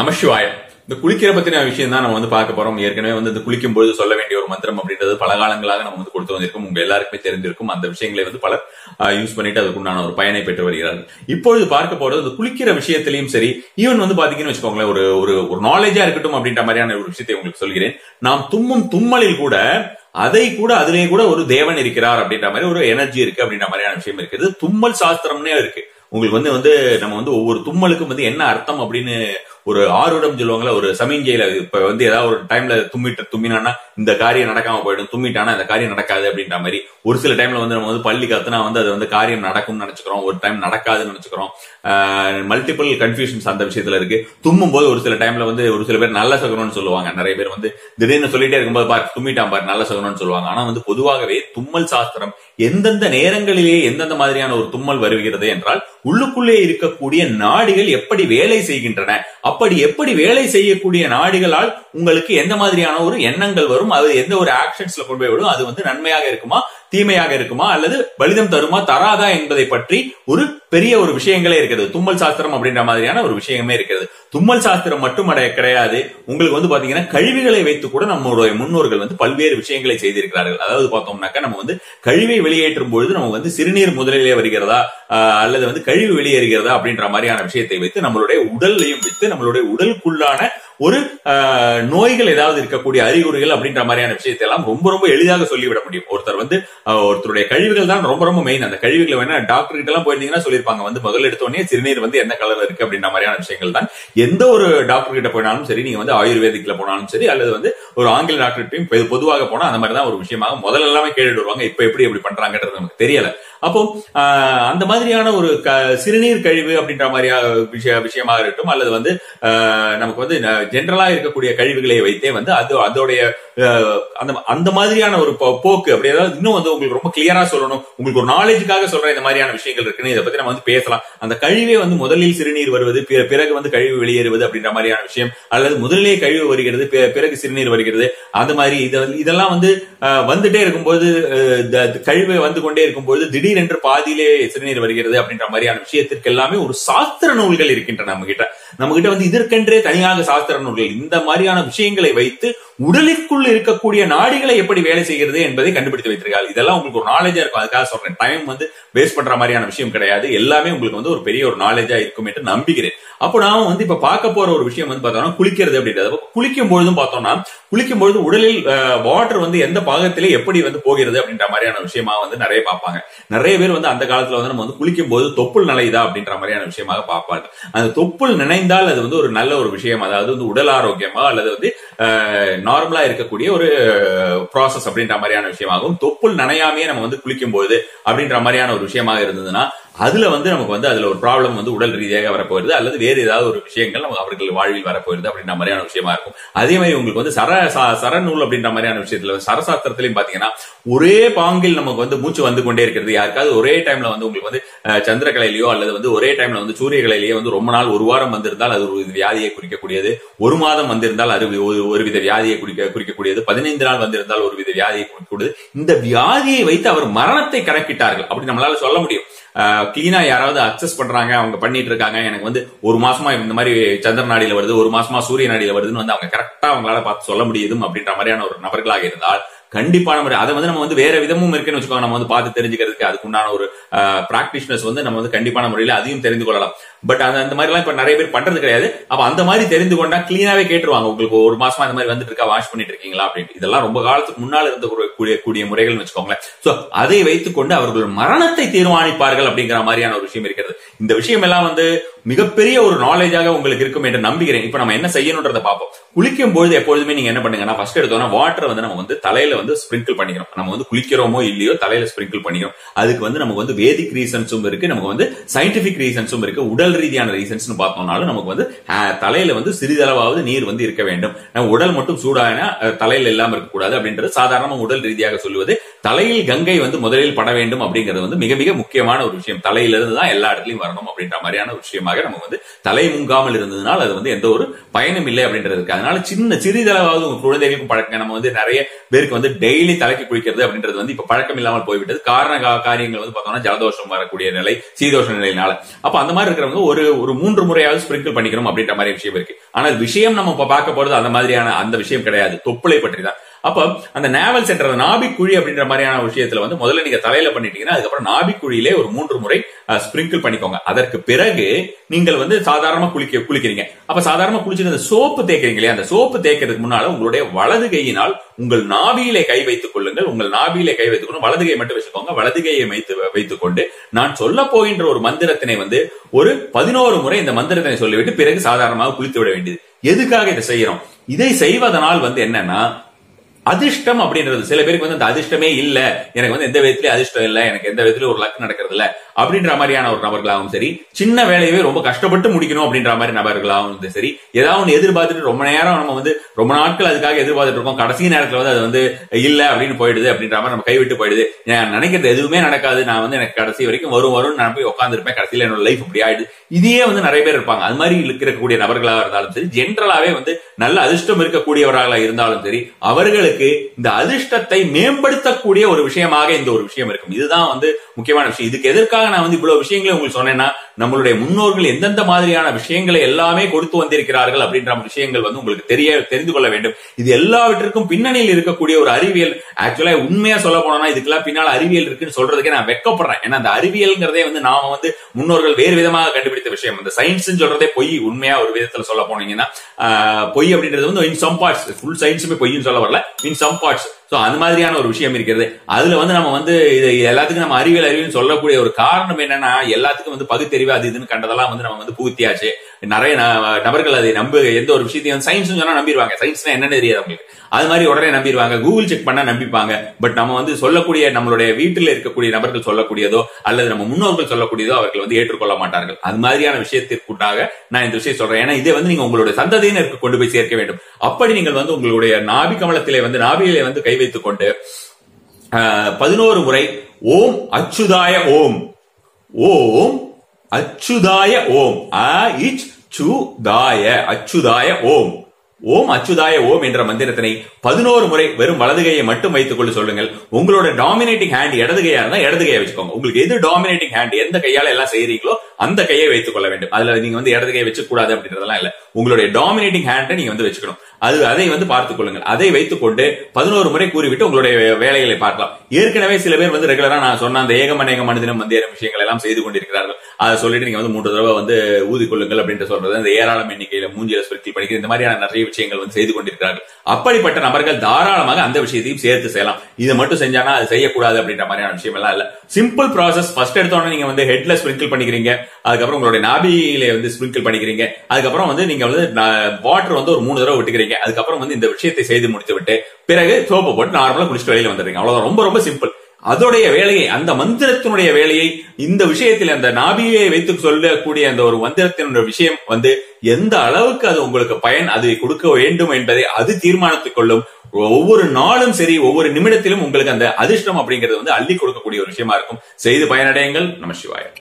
நமசிவாய. இந்த குளிக்கிற பத்தின விஷயம் தான் நம்ம வந்து பார்க்க போறோம். ஏற்கனவே வந்து இந்த குளிக்கும் பொழுது சொல்ல வேண்டிய ஒரு மந்திரம் அப்படின்றது பல காலங்களாக நம்ம வந்து கொடுத்து வந்திருக்கும். உங்க எல்லாருக்குமே தெரிஞ்சிருக்கும் அந்த விஷயங்களை வந்து பலர் யூஸ் பண்ணிட்டு அதுக்குண்டான ஒரு பயனை பெற்று வருகிறார்கள். இப்பொழுது பார்க்க போறது இந்த குளிக்கிற விஷயத்திலையும் சரி ஈவன் வந்து பாத்தீங்கன்னு வச்சுக்கோங்களேன் ஒரு ஒரு ஒரு நாலேஜா இருக்கட்டும் அப்படின்ற மாதிரியான ஒரு விஷயத்தை உங்களுக்கு சொல்கிறேன். நாம் தும்மும் தும்மலில் கூட அதை கூட அதுலேயே கூட ஒரு தேவன் இருக்கிறார் அப்படின்ற மாதிரி ஒரு எனர்ஜி இருக்கு அப்படின்ற மாதிரியான விஷயம் இருக்குது தும்மல் சாஸ்திரம்னே இருக்கு. உங்களுக்கு வந்து வந்து நம்ம வந்து ஒவ்வொரு தும்மலுக்கும் வந்து என்ன அர்த்தம் அப்படின்னு ஒரு ஆர்வடம் சொல்லுவாங்கல்ல ஒரு சமிஞ்சையில இப்ப வந்து ஏதாவது ஒரு டைம்ல தும்மிட்டு தும்மினான்னா இந்த காரியம் நடக்காம போயிடும் தும்மிட்டானா இந்த காரியம் நடக்காது அப்படின்ற மாதிரி. ஒரு சில டைம்ல வந்து நம்ம வந்து பள்ளி கத்துனா வந்து அது வந்து காரியம் நடக்கும்னு நினைச்சுக்கிறோம் ஒரு டைம் நடக்காதுன்னு நினைச்சுக்கிறோம். மல்டிபிள் கன்ஃபியூஷன்ஸ் அந்த விஷயத்துல இருக்கு. தும்மும் போது ஒரு சில டைம்ல வந்து ஒரு சில பேர் நல்ல சகுனம்னு சொல்லுவாங்க. நிறைய பேர் வந்து திடீர்னு சொல்லிட்டே இருக்கும்போது பாரு தும்மிட்டான் பாரு நல்ல சகுனம்னு சொல்லுவாங்க. ஆனா வந்து பொதுவாகவே தும்மல் சாஸ்திரம் எந்தெந்த நேரங்களிலேயே எந்தெந்த மாதிரியான ஒரு தும்மல் வருகிறது என்றால் உள்ளுக்குள்ளே இருக்கக்கூடிய நாடிகள் எப்படி வேலை செய்கின்றன அப்படி எப்படி வேலை செய்யக்கூடிய நாடிகளால் உங்களுக்கு எந்த மாதிரியான ஒரு எண்ணங்கள் வரும்? அது எந்த ஒரு ஆக்ஷன்ஸ்ல கொண்டு போய் விடும்? அது வந்து நன்மையாக இருக்குமா? தீமையாக இருக்குமா அல்லது பலிதம் தருமா தராதா என்பதை பற்றி ஒரு பெரிய ஒரு விஷயங்களே இருக்கிறது. தும்மல் சாஸ்திரம் அப்படின்ற மாதிரியான ஒரு விஷயமே இருக்கிறது. தும்மல் சாஸ்திரம் மட்டும் கிடையாது. உங்களுக்கு வந்து பாத்தீங்கன்னா கழிவுகளை வைத்து கூட நம்மளுடைய முன்னோர்கள் வந்து பல்வேறு விஷயங்களை செய்திருக்கிறார்கள். அதாவது பார்த்தோம்னாக்கா நம்ம வந்து கழிவை வெளியேற்றும் பொழுது நம்ம வந்து சிறுநீர் முதலிலே வருகிறதா அல்லது வந்து கழிவு வெளியேறுகிறதா அப்படின்ற மாதிரியான விஷயத்தை வைத்து நம்மளுடைய உடல்லையும் வைத்து நம்மளுடைய உடலுக்குள்ளான ஒரு நோய்கள் ஏதாவது இருக்கக்கூடிய அறிகுறிகள் அப்படின்ற மாதிரியான விஷயத்தை எல்லாம் ரொம்ப ரொம்ப எளிதாக சொல்லிவிட முடியும். ஒருத்தர் வந்து ஒருத்தருடைய கழிவுகள் தான் ரொம்ப ரொம்ப மெயின் அந்த கழிவுகளை வேணா டாக்டர் கிட்ட எல்லாம் போயிருந்தீங்கன்னா சொல்லியிருப்பாங்க. வந்து முதல் எடுத்தோடனே சிறுநீர் வந்து என்ன கலர் இருக்கு அப்படின்ற மாதிரியான விஷயங்கள் தான். எந்த ஒரு டாக்டர் கிட்ட போனாலும் சரி நீங்க வந்து ஆயுர்வேதிக்ல போனாலும் சரி அல்லது வந்து ஒரு ஆங்கில டாக்டர் பொதுவாக போனா அந்த மாதிரி தான் ஒரு விஷயமாக முதல்ல எல்லாமே கேட்டுட்டு வருவாங்க. இப்ப எப்படி எப்படி பண்றாங்கன்றது நமக்கு தெரியல. அப்போ அந்த மாதிரியான ஒரு சிறுநீர் கழிவு அப்படின்ற மாதிரியான விஷய விஷயமாக இருக்கட்டும் அல்லது வந்து நமக்கு வந்து ஜென்ரலா இருக்கக்கூடிய கழிவுகளை வைத்தே வந்து அது அதோடைய அந்த அந்த மாதிரியான ஒரு போக்கு அப்படி ஏதாவது இன்னும் வந்து உங்களுக்கு ரொம்ப கிளியரா சொல்லணும் உங்களுக்கு ஒரு நாலேஜுக்காக சொல்ற இந்த மாதிரியான விஷயங்கள் இருக்குன்னு இதை பத்தி நம்ம வந்து பேசலாம். அந்த கழிவே வந்து முதலில் சிறுநீர் வருவது பிறகு வந்து கழிவு வெளியேறுவது அப்படின்ற மாதிரியான விஷயம் அல்லது முதலிலே கழிவு வருகிறது பிறகு சிறுநீர் வருகிறது அந்த மாதிரி இதெல்லாம் வந்து வந்துட்டே இருக்கும்போது கழிவு வந்து கொண்டே இருக்கும்போது திடீரென்று பாதியிலே சிறுநீர் வருகிறது அப்படின்ற மாதிரியான விஷயத்திற்கு எல்லாமே ஒரு சாஸ்திர நூல்கள் இருக்கின்றன நம்ம கிட்ட நம்ம கிட்ட வந்து இதற்கென்றே தனியாக சாஸ்திர நூல்கள் இந்த மாதிரியான விஷயங்களை வைத்து உடலிற்குள் இருக்கக்கூடிய நாடிகளை எப்படி வேலை செய்கிறது என்பதை கண்டுபிடித்து வைத்திருக்காங்க இதெல்லாம் உங்களுக்கு ஒரு நாலேஜா இருக்கும். அதுக்காக சொல்றேன். டைம் வந்து வேஸ்ட் பண்ற மாதிரியான விஷயம் கிடையாது. எல்லாமே உங்களுக்கு வந்து ஒரு பெரிய ஒரு நாலேஜா இருக்கும் என்று நம்புகிறேன். அப்போ நான் வந்து இப்ப பார்க்க போற ஒரு விஷயம் வந்து பார்த்தோம்னா குளிக்கிறது அப்படின்றது. குளிக்கும் பொழுதும் பார்த்தோம்னா குளிக்கும் பொழுது உடலில் வாட்டர் வந்து எந்த பாகத்திலே எப்படி வந்து போகிறது அப்படின்ற மாதிரியான விஷயமா வந்து நிறைய பார்ப்பாங்க. நிறைய பேர் வந்து அந்த காலத்துல வந்து நம்ம வந்து குளிக்கும் போது தொப்புள் நிலையுதா அப்படின்ற மாதிரியான விஷயமாக பார்ப்பாங்க அந்த தொப்புள் நினைந்தால் அது வந்து ஒரு நல்ல ஒரு விஷயம். அதாவது வந்து உடல் ஆரோக்கியமா அல்லது வந்து நார்மலா இருக்கக்கூடிய ஒரு ப்ராசஸ் அப்படின்ற மாதிரியான விஷயமாகும் தொப்புள் நனையாமையே நம்ம வந்து குளிக்கும் போது அப்படின்ற மாதிரியான ஒரு விஷயமாக இருந்ததுன்னா அதுல வந்து நமக்கு வந்து அதுல ஒரு ப்ராப்ளம் வந்து உடல் ரீதியாக வரப்போயிருது அல்லது வேறு ஏதாவது ஒரு விஷயங்கள் நம்ம அவர்கள் வாழ்வில் வரப்போயிருது அப்படின்ற மாதிரியான விஷயமா இருக்கும். அதே மாதிரி உங்களுக்கு வந்து சர சரநூல் அப்படின்ற மாதிரியான விஷயத்துல சரசாஸ்திரத்திலையும் பாத்தீங்கன்னா ஒரே பாங்கில் நமக்கு வந்து மூச்சு வந்து கொண்டே இருக்கிறது. யாருக்காவது ஒரே டைம்ல வந்து உங்களுக்கு வந்து சந்திரகலையிலயோ அல்லது வந்து ஒரே டைம்ல வந்து சூரியகலையிலேயே வந்து ரொம்ப நாள் ஒரு வாரம் வந்திருந்தால் அது ஒரு வியாதியை குறிக்கக்கூடியது. ஒரு மாதம் வந்திருந்தால் அது ஒரு வித வியாதியை குறிக்க குறிக்கக்கூடியது. பதினைந்து நாள் வந்திருந்தால் ஒரு வித வியாதியை குறிக்கக்கூடியது. இந்த வியாதியை வைத்து அவர் மரணத்தை கணக்கிட்டார்கள் அப்படி நம்மளால சொல்ல முடியும். கிளீனா யாராவது அக்சஸ் பண்றாங்க அவங்க பண்ணிட்டு இருக்காங்க எனக்கு வந்து ஒரு மாசமா இந்த மாதிரி சந்திர நாடியில வருது ஒரு மாசமா சூரிய நாடியில வருதுன்னு வந்து அவங்க கரெக்டா அவங்களால பார்த்து சொல்ல முடியுதும் அப்படின்ற மாதிரியான ஒரு நபர்களாக இருந்தால் கண்டிப்பான முறை. அதை வந்து நம்ம வந்து வேற விதமும் இருக்குன்னு வச்சுக்கோங்க. நம்ம வந்து பார்த்து தெரிஞ்சுக்கிறதுக்கு அதுக்குண்டான ஒரு பிராக்டிஷனர்ஸ் வந்து நம்ம வந்து கண்டிப்பான முறையில அதையும் தெரிந்து கொள்ளலாம். பட் அந்த அந்த மாதிரி எல்லாம் இப்ப நிறைய பேர் பண்றது கிடையாது. அப்ப அந்த மாதிரி தெரிந்து கொண்டா கிளீனாவே கேட்டுருவாங்க. உங்களுக்கு ஒரு மாசமா இந்த மாதிரி வந்துட்டு இருக்கா வாஷ் பண்ணிட்டு இருக்கீங்களா? அப்படின்ட்டு. இதெல்லாம் ரொம்ப காலத்துக்கு முன்னால் இருந்த கூடிய கூடிய முறைகள் வச்சுக்கோங்களேன். சோ அதை வைத்துக்கொண்டு அவர்கள் மரணத்தை தீர்மானிப்பார்கள் அப்படிங்கிற மாதிரியான ஒரு விஷயம் இருக்கிறது. இந்த விஷயம் எல்லாம் வந்து மிகப்பெரிய ஒரு நாலேஜாக உங்களுக்கு இருக்கும் என்று நம்புகிறேன். இப்ப நம்ம என்ன செய்யணுன்றத பார்ப்போம். குளிக்கும் பொழுது எப்பொழுதுமே நீங்க என்ன பண்ணுங்கன்னா ஃபர்ஸ்ட் எடுத்தோம்னா வாட்டர் வந்து நம்ம வந்து தலையில வந்து ஸ்ப்ரிங்கிள் பண்ணிக்கிறோம் நம்ம வந்து குளிக்கிறோமோ இல்லையோ தலையில ஸ்ப்ரிங்கிள் பண்ணிக்கிறோம் அதுக்கு வந்து நமக்கு வந்து வேதிக் ரீசன்ஸும் இருக்கு நமக்கு வந்து சயின்டிபிக் ரீசன்ஸும் இருக்கு உடல் ரீதியான ரீசன்ஸ்னு பார்த்தோம்னாலும் நமக்கு வந்து தலையில வந்து சிறிதளவாவது நீர் வந்து இருக்க வேண்டும். உடல் மட்டும் சூடான தலையில இல்லாம இருக்கக்கூடாது அப்படின்றது சாதாரண உடல் ரீதியாக சொல்லுவது. தலையில் கங்கை வந்து முதலில் பட வேண்டும் அப்படிங்கிறது வந்து மிக மிக முக்கியமான ஒரு விஷயம். தலையிலிருந்து தான் எல்லா இடத்துலயும் வரணும் அப்படின்ற மாதிரியான ஒரு விஷயமாக நம்ம வந்து தலை முங்காமல் இருந்ததுனால் அது வந்து எந்த ஒரு பயனும் இல்லை அப்படின்றது இருக்கு. அதனால சின்ன சிறிதளவாவது உங்க குழந்தைகளுக்கும் பழக்கம் நம்ம வந்து நிறைய பேருக்கு வந்து டெய்லி தலைக்கு குளிக்கிறது அப்படின்றது வந்து இப்ப பழக்கம் இல்லாமல் போய்விட்டது. காரண காரியங்கள் வந்து பார்த்தோம்னா ஜலதோஷம் வரக்கூடிய நிலை சீதோஷ நிலையினால. அப்ப அந்த மாதிரி இருக்கிறவங்க ஒரு ஒரு மூன்று முறையாவது ஸ்பிரிங்கிள் பண்ணிக்கணும் அப்படின்ற மாதிரி விஷயம் இருக்கு. ஆனால் விஷயம் நம்ம இப்ப பார்க்க போறது அந்த மாதிரியான அந்த விஷயம் கிடையாது. தொப்புளை பற்றி தான் அப்ப அந்த நேவல் சென்டர் நாபிக்குழி அப்படின்ற மாதிரியான விஷயத்துல வந்து முதல்ல நீங்க தலையில பண்ணிட்டீங்கன்னா அதுக்கப்புறம் நாபிக்குழியிலே ஒரு மூன்று முறை ஸ்பிரிங்கிள் பண்ணிக்கோங்க. அதற்கு பிறகு நீங்கள் வந்து சாதாரணமா குளிக்க குளிக்கிறீங்க. அப்ப சாதாரணமா குளிச்சுட்டு அந்த சோப்பு தேய்க்கிறீங்க இல்லையா? அந்த சோப்பு தேய்க்கிறதுக்கு முன்னால உங்களுடைய வலது கையினால் உங்கள் நாபியிலே கை வைத்துக் கொள்ளுங்கள். உங்கள் நாபியிலே கை வைத்துக் கொண்டு வலது கை மட்டும் வச்சுக்கோங்க. வலது கையை வைத்து வைத்துக் கொண்டு நான் சொல்ல போகின்ற ஒரு மந்திரத்தினை வந்து ஒரு பதினோரு முறை இந்த மந்திரத்தினை சொல்லிவிட்டு பிறகு சாதாரணமாக குளித்து விட வேண்டியது. எதுக்காக இதை செய்யறோம்? இதை செய்வதனால் வந்து என்னன்னா அதிர்ஷ்டம் அப்படின்றது. சில பேருக்கு வந்து அந்த அதிர்ஷ்டமே இல்ல. எனக்கு வந்து எந்த விதத்திலயும் அதிர்ஷ்டம் இல்ல. எனக்கு எந்த விதத்திலயும் ஒரு லக் நடக்கிறது இல்ல அப்படின்ற மாதிரியான ஒரு நபர்களாகவும் சரி சின்ன வேலையவே ரொம்ப கஷ்டப்பட்டு முடிக்கணும் அப்படின்ற மாதிரி நபர்களாகவும் சரி ஏதாவது ஒன்று எதிர்பார்த்துட்டு ரொம்ப நேரம் நம்ம வந்து ரொம்ப நாட்கள் அதுக்காக எதிர்பார்த்துட்டு இருக்கோம். கடைசி நேரத்துல வந்து அது வந்து இல்ல அப்படின்னு போயிடுது அப்படின்ற மாதிரி நம்ம கைவிட்டு போயிடுது. நான் நினைக்கிறது எதுவுமே நடக்காது. நான் வந்து எனக்கு கடைசி வரைக்கும் வரும் வரும் நான் போய் உட்காந்துருப்பேன் கடைசியில என்னோட லைஃப் இப்படி ஆயிடுது. இதையே வந்து நிறைய பேர் இருப்பாங்க. அது மாதிரி இருக்கக்கூடிய நபர்களாக இருந்தாலும் சரி ஜென்ரலாவே வந்து நல்ல அதிர்ஷ்டம் இருக்கக்கூடியவர்களாக இருந்தாலும் சரி அவர்களுக்கு இந்த அதிர்ஷ்டத்தை மேம்படுத்தக்கூடிய ஒரு விஷயமாக இந்த ஒரு விஷயம் இருக்கும். இதுதான் வந்து முக்கியமான விஷயம். இதுக்கு எதற்காக நான் வந்து இவ்வளவு விஷயங்களை உங்களுக்கு சொன்னேன்னா நம்மளுடைய முன்னோர்கள் எந்தெந்த மாதிரியான விஷயங்களை எல்லாமே கொடுத்து வந்திருக்கிறார்கள் அப்படின்ற விஷயங்கள் வந்து உங்களுக்கு தெரிய தெரிந்து கொள்ள வேண்டும். இது எல்லாவற்றிற்கும் பின்னணியில் இருக்கக்கூடிய ஒரு அறிவியல். ஆக்சுவலா உண்மையா சொல்ல போனோம்னா இதுக்கெல்லாம் பின்னால் அறிவியல் இருக்குன்னு சொல்றதுக்கே நான் வெக்கப்படுறேன். ஏன்னா அந்த அறிவியல்ங்கிறதே வந்து நாம வந்து முன்னோர்கள் வேறு விதமாக கண்டுபிடித்த விஷயம். இந்த சயின்ஸ் சொல்றதே பொய் உண்மையா ஒரு விதத்துல சொல்ல போனீங்கன்னா பொய் அப்படின்றது வந்து இன் சம் பார்ட்ஸ் ஃபுல் சயின்ஸுமே பொய்ன்னு சொல்ல வரல. இன் சம் பார்ட்ஸ் ஸோ அந்த மாதிரியான ஒரு விஷயம் இருக்கிறது. அதுல வந்து நம்ம வந்து இது எல்லாத்துக்கும் நம்ம அறிவியல் அறிவியல் சொல்லக்கூடிய ஒரு காரணம் என்னன்னா எல்லாத்துக்கும் வந்து பகுத்தறிவு அது இதுன்னு கண்டதெல்லாம் வந்து நம்ம வந்து பூர்த்தியாச்சு நிறைய நபர்கள் அதை நம்பு எந்த ஒரு விஷயத்தையும் சயின்ஸ் சொன்னா நம்பிடுவாங்க சயின்ஸ்னா என்னன்னு தெரியாது அவங்களுக்கு. அது மாதிரி உடனே நம்பிடுவாங்க கூகுள் செக் பண்ணா நம்பிப்பாங்க. பட் நம்ம வந்து சொல்லக்கூடிய நம்மளுடைய வீட்டில் இருக்கக்கூடிய நபர்கள் சொல்லக்கூடியதோ அல்லது நம்ம முன்னோர்கள் சொல்லக்கூடியதோ அவர்கள் வந்து ஏற்றுக்கொள்ள மாட்டார்கள். அது மாதிரியான விஷயத்திற்குண்டாக நான் இந்த விஷயம் சொல்றேன். ஏன்னா இதை வந்து நீங்க உங்களுடைய சந்ததியினருக்கு கொண்டு போய் சேர்க்க வேண்டும். அப்படி நீங்கள் வந்து உங்களுடைய நாபி கமலத்திலே வந்து நாபியிலே வந்து கை வைத்துக் கொண்டு பதினோரு முறை ஓம் அச்சுதாய ஓம். ஓம் அச்சுதாய ஓம். அ இச் அச்சுதாய தாய அச்சுதாய ஓம். ஓம் அச்சுதாய ஓம் என்ற மந்திரத்தினை பதினோரு முறை வெறும் வலது கையை மட்டும் வைத்துக் கொண்டு சொல்லுங்கள். உங்களோட டாமினேட்டிங் ஹேண்ட் இடதுகையா இருந்தா இடது கையை வச்சுக்கோங்க. உங்களுக்கு எது டாமினேட்டிங் ஹேண்ட் எந்த கையால எல்லாம் செய்றீங்களோ அந்த கையை வைத்துக் கொள்ள வேண்டும். அதுல நீங்க வந்து இடதுகையை வச்சுக்கூடாது அப்படின்றதெல்லாம் இல்ல. உங்களுடைய டாமினேட்டிங் ஹேண்டை நீங்க வந்து வச்சுக்கணும். அது அதை வந்து பார்த்துக் கொள்ளுங்கள். அதை வைத்துக் கொண்டு பதினோரு முறை கூறிவிட்டு உங்களுடைய வேலைகளை பார்க்கலாம். ஏற்கனவே சில பேர் வந்து ரெகுலரா நான் சொன்ன அந்த ஏகம் அநேக மனிதனம் மந்திரம் விஷயங்கள் எல்லாம் செய்து கொண்டிருக்கிறார்கள். அதை சொல்லிட்டு நீங்க வந்து மூன்று தடவை வந்து ஊதி கொள்ளுங்கள் அப்படின்ட்டு சொல்றது. அந்த ஏராளம் எண்ணிக்கையில மூஞ்சில ஸ்பிரிக்கிள் படிக்கிற இந்த மாதிரியான நிறைய விஷயங்கள் வந்து செய்து கொண்டிருக்கிறார்கள். அப்படிப்பட்ட நபர்கள் தாராளமாக அந்த விஷயத்தையும் சேர்த்து செய்யலாம். இதை மட்டும் செஞ்சானா அது செய்யக்கூடாது அப்படின்ற மாதிரியான விஷயம் எல்லாம் இல்ல. சிம்பிள் ப்ராசஸ் ஃபர்ஸ்ட் எடுத்தோடனே நீங்க வந்து ஹெட்ல ஸ்பிரிங்கிள் பண்ணிக்கிறீங்க. அதுக்கப்புறம் உங்களுடைய நாபியில வந்து ஸ்பிரிங்கிள் பண்ணிக்கிறீங்க. அதுக்கப்புறம் வந்து நீங்க வந்து வாட்டர் வந்து ஒரு மூணு தடவை விட்டுக்கிறீங்க. அதுக்கப்புறம் வந்து இந்த விஷயத்தை செய்து முடித்து விட்டு பிறகு சோப்பு போட்டு நார்மலா குளிச்சுட்டு வெளியில வந்துடுறீங்க. அவ்வளவுதான். ரொம்ப ரொம்ப சிம்பிள் அதோடைய வேலையை அந்த மந்திரத்தினுடைய வேலையை இந்த விஷயத்தில் அந்த நாபியை வைத்து சொல்லக்கூடிய அந்த ஒரு மந்திரத்தினுடைய விஷயம் வந்து எந்த அளவுக்கு அது உங்களுக்கு பயன் அதை கொடுக்க வேண்டும் என்பதை அது தீர்மானித்துக் கொள்ளும். ஒவ்வொரு நாளும் சரி ஒவ்வொரு நிமிடத்திலும் உங்களுக்கு அந்த அதிர்ஷ்டம் அப்படிங்கிறது வந்து அள்ளி கொடுக்கக்கூடிய ஒரு விஷயமா இருக்கும். செய்து பயனடையுங்கள். நம சிவாய.